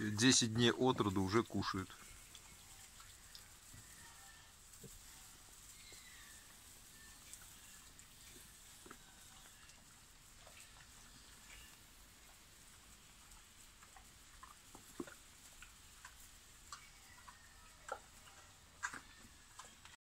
10 дней от роду уже кушают.